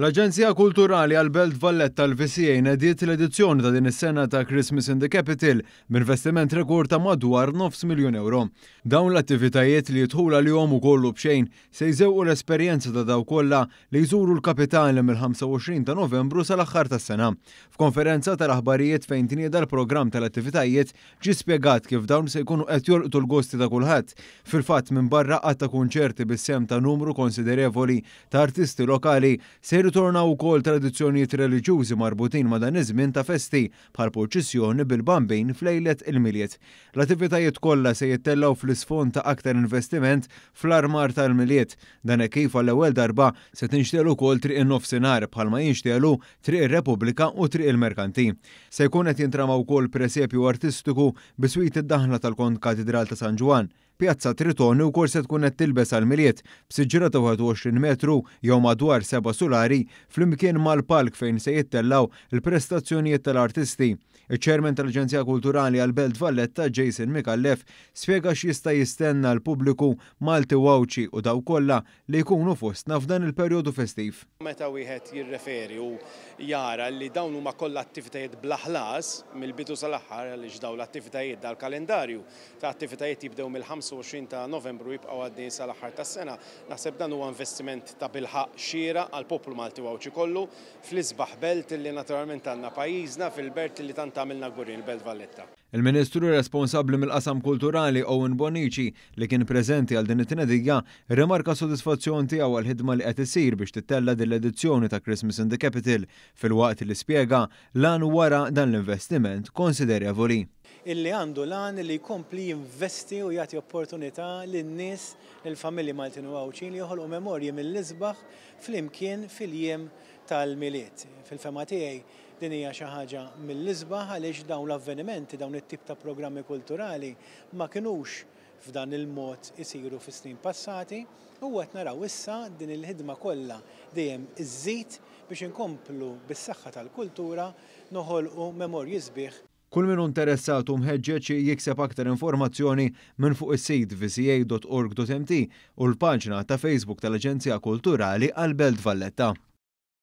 L-Aġenzija Kulturali għall-Belt Valletta l-VCA nediet l-edizzjoni ta' din is-sena ta' Christmas in the Capital b'investiment rekord ta' madwar nofs miljun ewro. Dawn l-attivitajiet li d-dħul għalihom hu kollu b'xejn se jżewqu l-esperjenza ta' dawk kollha li jżuru l-kapitali mill-25 ta' Novembru sal-aħħar tas-sena. F'konferenza tal-aħbarijiet fejn tnieda l-programm tal-attivitajiet ġie spjegat kif dawn se jkunu qed jolqtu l-gusti ta' kulħadd. Fil-fatt minbarra għadd ta' kunċerti bis-sehem ta' numru konsiderevoli ta' artisti lokali, se jirritornaw ukoll tradizzjonijiet reliġjużi marbutin ma' dan iż-żmien ta' festi, bħall-purċissjoni bil-Bambin f'lejlet il-Milied. L-attivitajiet kollha se jittellgħu fl-isfond ta' aktar investiment fl-armar tal-Milied. Dan hekk kif għall-ewwel darba se tinxtegħel ukoll Triq in-Nofsinhar bħalma jinxtegħlu Triq ir-Repubblika u Triq il-Merkanti. Se jkun qed jintrama wkoll presepju artistiku biswit id-daħla tal-Kont Katidral ta' San Ġwann. Pjazza Tritone wkoll se tkun qed tilbes għall-Milied, b'siġra ta' 21 metru jew madwar seba' sulari, flimkien mal-palk fejn se jittellgħu l-prestazzjonijiet tal-artisti. Iċ-Chairman tal-Aġenzija Kulturali għall-Belt Valletta, Jason Micallef, spjega x'jista' jistenna l-pubbliku Malti u Għawdxi u dawk kollha li jkunu fostna f'dan il-perjodu festiv. Meta wieħed jirreferi u jara li dawn huma kollha attivitajiet bla ħlas mill-bidu sal-aħħar għaliex dawn l-attivitajiet dal-kalendarju ta' attivitajiet jibdew mill-25 ta' Novembru u jibqgħu għaddejjin sal-aħħar tas-sena, naħseb dan huwa investiment tabilħaqq xieraq għall-poplu Malti u Għawdxi kollu fl-isbaħ belt li naturalment għandna pajjiżna fil-belt li tant għamilna kburin, il-Belt Valletta. Il-Ministru responsabbli mill-qasam kulturali Owen Bonnici, li kien preżenti għal din it-tnedija, irrimarka s-sodisfazzjon tiegħu għall-ħidma li qed issir biex tittella' din l-edizzjoni ta' Christmas in the Capital filwaqt li spjega l-għan wara dan l-investiment konsiderevoli. illi għandu l-għan li jkompli jinvesti u jagħti opportunità lin-nies, lill-familji Maltin u Għawdxin li joħolqu memorji mill-isbaħ flimkien fil-jiem tal-Milied. Fil-fehma tiegħi, Din hija xi ħaġa mill-isbaħ għaliex dawn l-avvenimenti, dawn it-tip ta' programmi kulturali ma kinux f'dan il-mod isiru fis-snin passati u qed naraw issa din il-ħidma kollha dejjem iżżid biex inkomplu bis-saħħa tal-kultura noħolqu memorji sbieħ Kull min hu interessat hu mħeġġeġ jikseb aktar informazzjoni minn fuq is-sit vca.org.mt u l-paġna ta' Facebook tal-Aġenzija Kulturali għall-Belt Valletta.